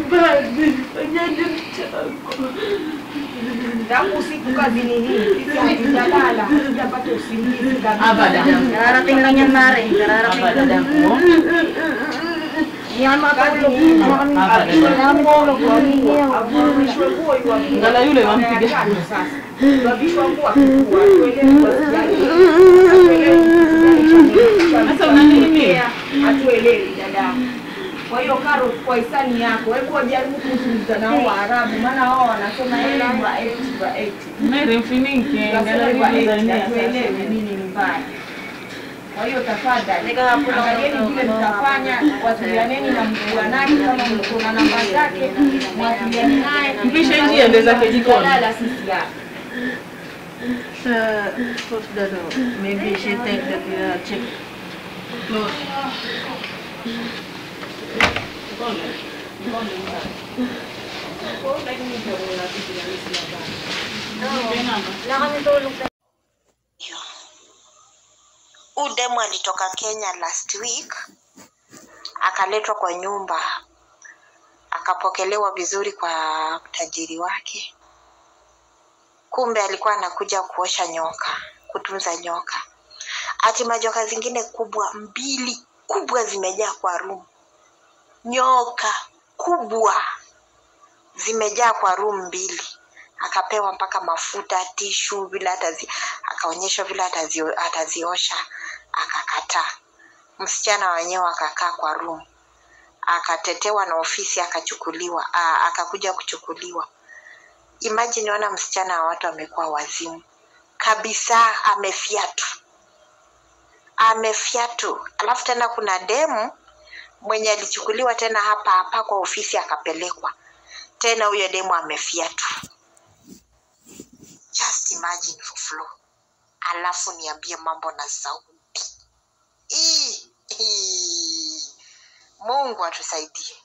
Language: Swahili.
Utalala mchango Tangu usiku kazini hii, sisi hatujalala, hatujapata usingizi kabisa. Kararating lang yan, Mare. Kararating iwapi? Ngala yule wampiga. Sasa una nini? Hatuelewi dada. Kwa hiyo Karo, kwa hisani yako, hebu wajaribu kuzungumza na hao Waarabu, maana wao wanasema eti, Tanzania sasa. nini ni mbaya. Kwa hiyo tafadhali, angalieni vile mtafanya, wasilianeni na mjuanake, kama mko na namba zake, mwasiliane naye. Mpishe njia ndeza zake jikoni. Tutalala sisi hapa. Door. Maybe she take that uh. Wala kami tulog. Huyu demu alitoka Kenya last week, akaletwa kwa nyumba, akapokelewa vizuri kwa tajiri wake. Kumbe alikuwa anakuja kuosha nyoka, kutunza nyoka. Ati majoka zingine kubwa mbili kubwa zimejaa kwa room, nyoka kubwa zimejaa kwa room mbili. Akapewa mpaka mafuta tishu vile atazi, akaonyeshwa vile atazi, ataziosha akakataa msichana wenyewe akakaa kwa room. Akatetewa na ofisi akachukuliwa akakuja kuchukuliwa. Imagine ona msichana wa watu amekuwa wazimu. Kabisa amefiatu. Amefiatu, alafu tena kuna demu mwenye alichukuliwa tena hapa hapa kwa ofisi akapelekwa tena huyo demu amefyatu just imagine Flo, alafu niambie mambo na sauti. Mungu atusaidie.